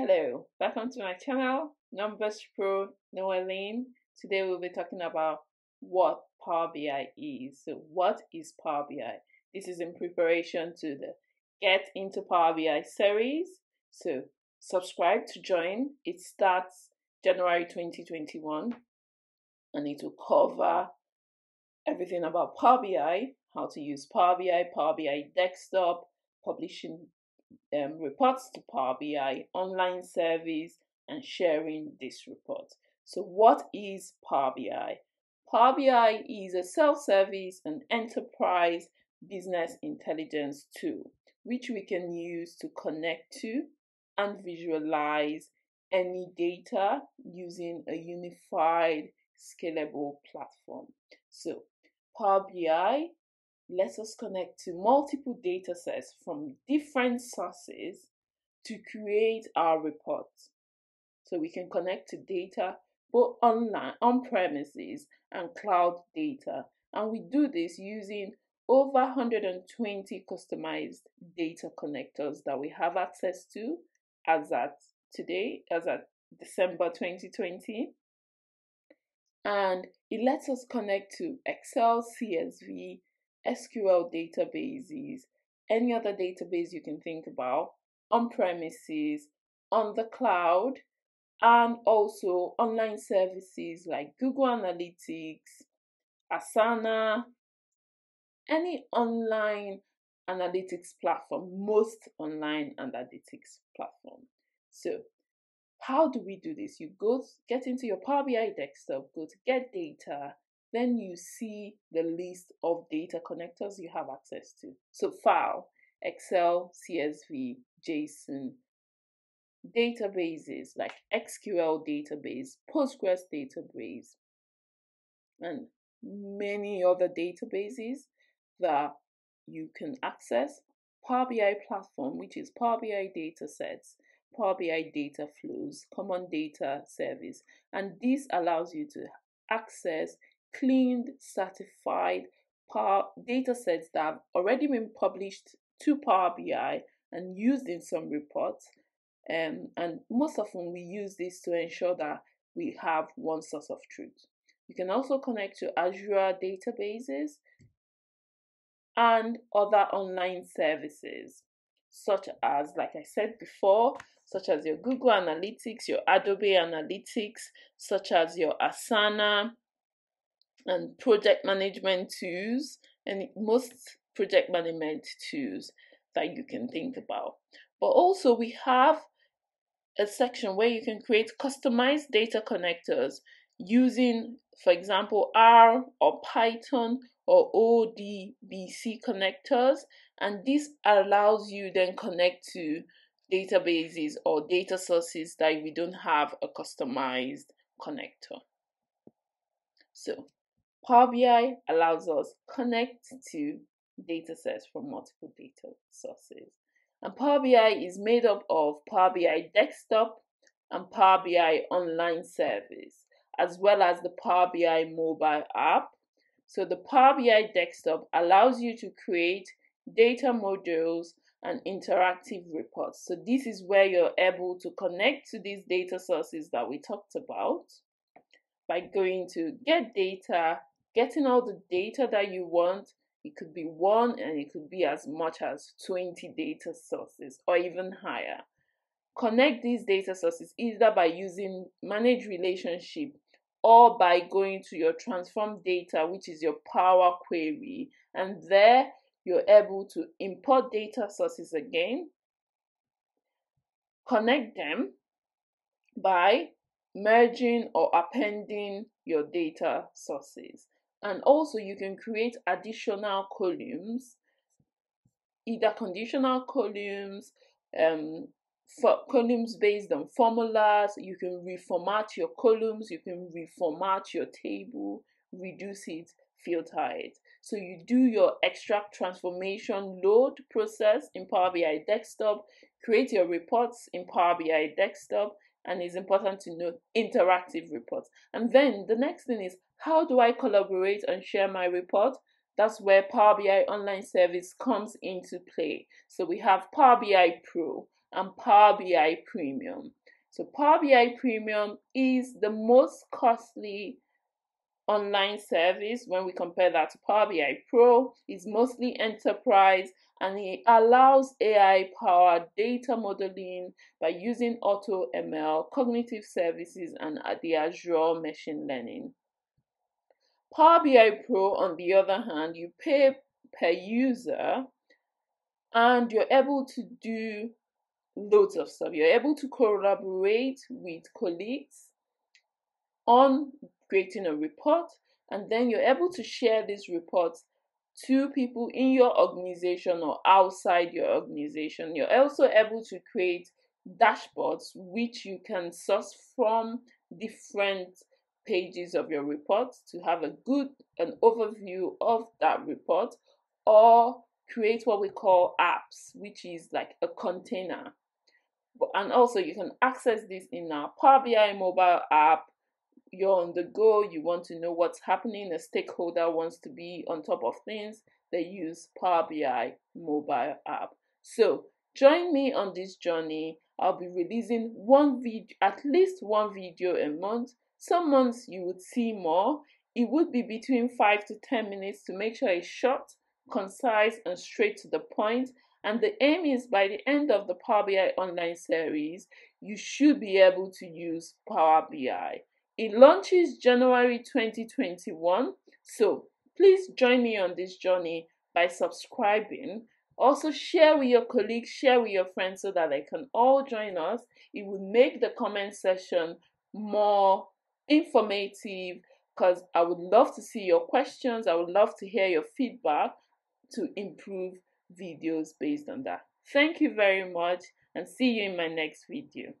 Hello, welcome to my channel, Numbers Pro Noelyn. Today we'll be talking about what Power BI is. So, what is Power BI? This is in preparation to the Get into Power BI series. So, subscribe to join. It starts January 2021 and it will cover everything about Power BI, how to use Power BI, Power BI Desktop, publishing um, reports to Power BI, online service, and sharing this report. So, what is Power BI? Power BI is a self service and enterprise business intelligence tool which we can use to connect to and visualize any data using a unified scalable platform. So, Power BI lets us connect to multiple data sets from different sources to create our reports. So we can connect to data both online, on premises, and cloud data. And we do this using over 120 customized data connectors that we have access to as at today, as at December 2020. And it lets us connect to Excel, CSV, SQL databases, any other database you can think about on premises, on the cloud, and also online services like Google Analytics, Asana, any online analytics platform, most online analytics platform. So, how do we do this? You go get into your Power BI desktop, go to get data, then you see the list of data connectors you have access to. So file, Excel, CSV, JSON, databases like SQL database, Postgres database, and many other databases that you can access. Power BI platform, which is Power BI data sets, Power BI data flows, common data service, and this allows you to access cleaned, certified power data sets that have already been published to Power BI and used in some reports. Um, and most often we use this to ensure that we have one source of truth. You can also connect to Azure databases and other online services, such as, like I said before, such as your Google Analytics, your Adobe Analytics, such as your Asana, and project management tools and most project management tools that you can think about. But also, we have a section where you can create customized data connectors using, for example, R or Python or ODBC connectors. And this allows you then connect to databases or data sources that we don't have a customized connector. So Power BI allows us connect to data sets from multiple data sources. And Power BI is made up of Power BI Desktop and Power BI Online Service, as well as the Power BI mobile app. So the Power BI Desktop allows you to create data modules and interactive reports. So this is where you're able to connect to these data sources that we talked about by going to get data, getting all the data that you want. It could be one and it could be as much as 20 data sources or even higher. Connect these data sources either by using manage relationship or by going to your transform data, which is your Power Query, and there you're able to import data sources again, connect them by merging or appending your data sources. And also you can create additional columns, either conditional columns, um, for columns based on formulas. You can reformat your columns, you can reformat your table, reduce it, filter it. So you do your extract transformation load process in Power BI Desktop, create your reports in Power BI Desktop, and it's important to note interactive reports. And then the next thing is how do I collaborate and share my report? That's where Power BI Online Service comes into play. So we have Power BI Pro, and Power BI Premium. So Power BI Premium is the most costly online service when we compare that to Power BI Pro. It's mostly enterprise and it allows AI powered data modeling by using Auto ML, cognitive services, and the Azure machine learning. Power BI Pro, on the other hand, you pay per user and you're able to do loads of stuff. You're able to collaborate with colleagues on creating a report, and then you're able to share this report to people in your organization or outside your organization. You're also able to create dashboards which you can source from different pages of your report to have a good an overview of that report or create what we call apps which is like a container and also you can access this in our Power BI mobile app you're on the go, you want to know what's happening, a stakeholder wants to be on top of things, they use Power BI mobile app. So join me on this journey. I'll be releasing one video, at least one video a month. Some months you would see more. It would be between 5 to 10 minutes to make sure it's short, concise, and straight to the point. And the aim is by the end of the Power BI online series, you should be able to use Power BI. It launches January 2021. So please join me on this journey by subscribing. Also, share with your colleagues, share with your friends so that they can all join us. It will make the comment session more informative because I would love to see your questions. I would love to hear your feedback to improve videos based on that. Thank you very much and see you in my next video.